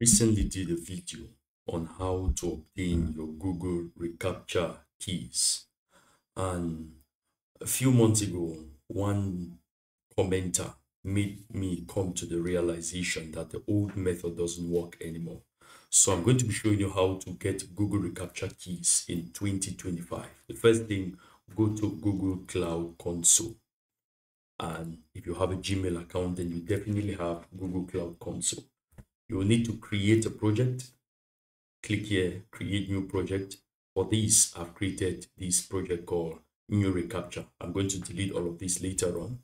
recently did a video on how to obtain your Google reCAPTCHA keys. And a few months ago, one commenter made me come to the realization that the old method doesn't work anymore. So I'm going to be showing you how to get Google reCAPTCHA keys in 2025. The first thing, go to Google Cloud Console. And if you have a Gmail account, then you definitely have Google Cloud Console. You will need to create a project. Click here, create new project. For this, I've created this project called New reCAPTCHA I'm going to delete all of this later on.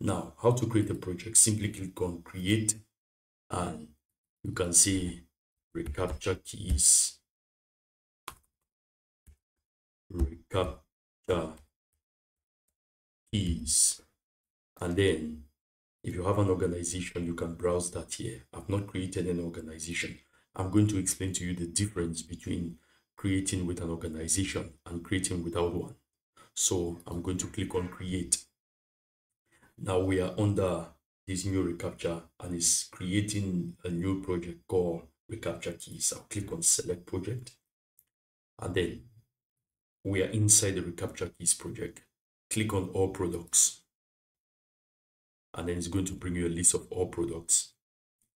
Now, how to create a project? Simply click on create and you can see reCAPTCHA keys, reCAPTCHA keys. And then if you have an organization, you can browse that here. I've not created an organization. I'm going to explain to you the difference between creating with an organization and creating without one. So I'm going to click on create. Now we are under this new reCAPTCHA and it's creating a new project called reCAPTCHA keys. I'll click on select project and then we are inside the reCAPTCHA keys project. Click on all products and then it's going to bring you a list of all products.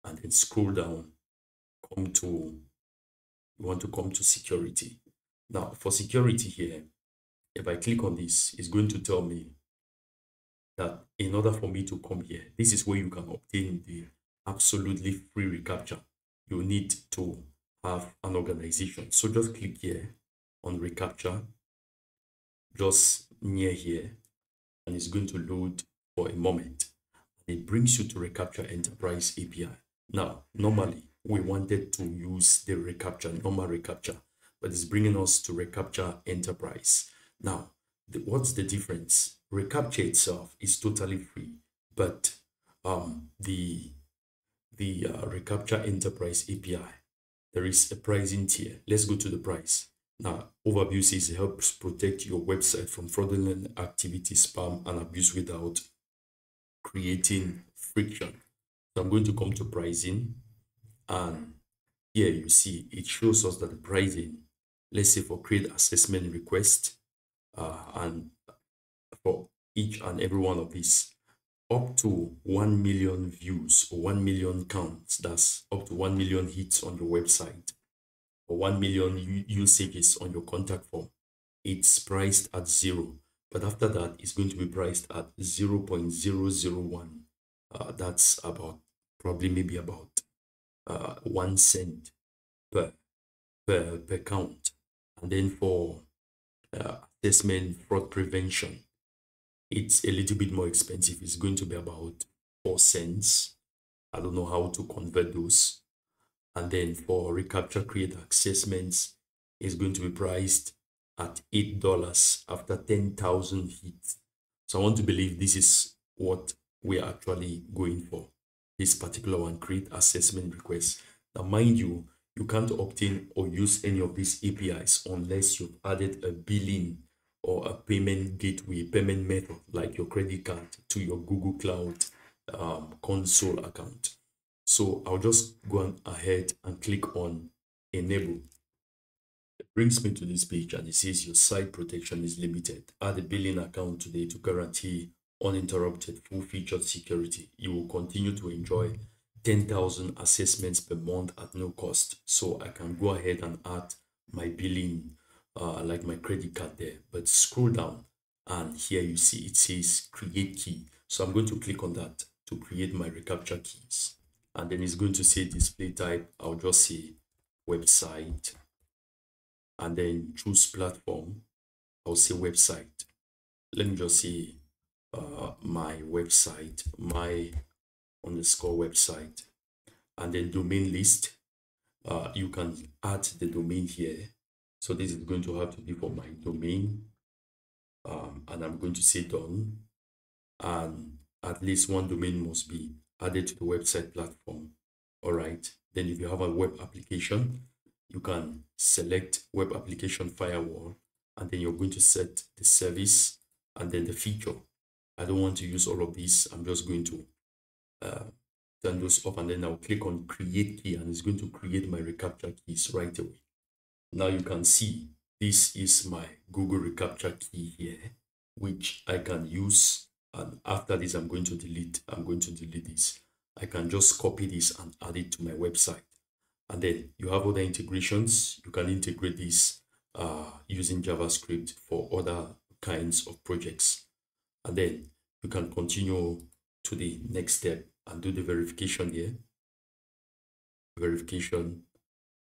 And then scroll down come to you want to come to security. Now for security here if i click on this it's going to tell me that in order for me to come here this is where you can obtain the absolutely free reCAPTCHA. You need to have an organization. So just click here on reCAPTCHA just near here and it's going to load for a moment it brings you to reCAPTCHA Enterprise API. Now, normally we wanted to use the reCAPTCHA, normal reCAPTCHA, but it's bringing us to reCAPTCHA Enterprise. Now, the, what's the difference? ReCAPTCHA itself is totally free, but um, the the uh, reCAPTCHA Enterprise API, there is a pricing tier. Let's go to the price. Now, overview says helps protect your website from fraudulent activity, spam, and abuse without creating friction. So I'm going to come to pricing and here you see it shows us that the pricing, let's say for create assessment request uh, and for each and every one of these up to 1 million views or 1 million counts, that's up to 1 million hits on your website or 1 million usages on your contact form. It's priced at zero but after that it's going to be priced at 0 0.001 uh, that's about probably maybe about uh, one cent per per per count. And then for uh, assessment fraud prevention it's a little bit more expensive. It's going to be about four cents. I don't know how to convert those. And then for reCAPTCHA create assessments it's going to be priced at $8 after 10,000 hits. So I want to believe this is what we are actually going for. This particular one, create assessment request. Now, mind you, you can't obtain or use any of these APIs unless you've added a billing or a payment gateway, payment method like your credit card to your Google Cloud um, console account. So I'll just go ahead and click on enable brings me to this page and it says your site protection is limited. Add a billing account today to guarantee uninterrupted full-featured security. You will continue to enjoy 10,000 assessments per month at no cost. So I can go ahead and add my billing, uh, like my credit card there. But scroll down and here you see it says create key. So I'm going to click on that to create my reCAPTCHA keys. And then it's going to say display type. I'll just say website and then choose platform. I'll say website. Let me just see uh, my website, my underscore website, and then domain list. Uh, you can add the domain here. So this is going to have to be for my domain. Um, and I'm going to say done. And at least one domain must be added to the website platform. All right. Then if you have a web application, you can select web application firewall and then you're going to set the service and then the feature. I don't want to use all of these. I'm just going to uh, turn those off and then I'll click on create key and it's going to create my reCAPTCHA keys right away. Now you can see this is my Google reCAPTCHA key here, which I can use. And after this, I'm going to delete, I'm going to delete this. I can just copy this and add it to my website. And then you have other integrations. You can integrate this uh, using JavaScript for other kinds of projects. And then you can continue to the next step and do the verification here. Verification.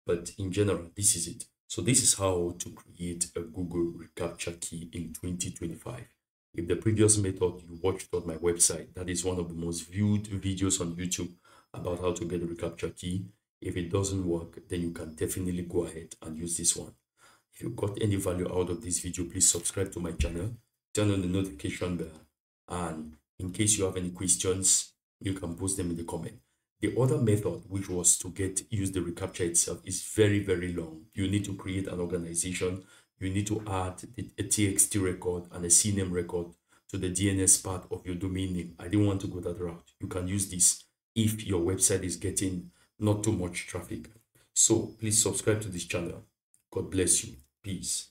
But in general, this is it. So this is how to create a Google reCAPTCHA key in 2025. If the previous method you watched on my website, that is one of the most viewed videos on YouTube about how to get a reCAPTCHA key. If it doesn't work, then you can definitely go ahead and use this one. If you got any value out of this video, please subscribe to my channel, turn on the notification bell, and in case you have any questions, you can post them in the comment. The other method, which was to get use the reCAPTCHA itself, is very, very long. You need to create an organization. You need to add a TXT record and a CNAME record to the DNS part of your domain name. I didn't want to go that route. You can use this if your website is getting not too much traffic. So please subscribe to this channel. God bless you. Peace.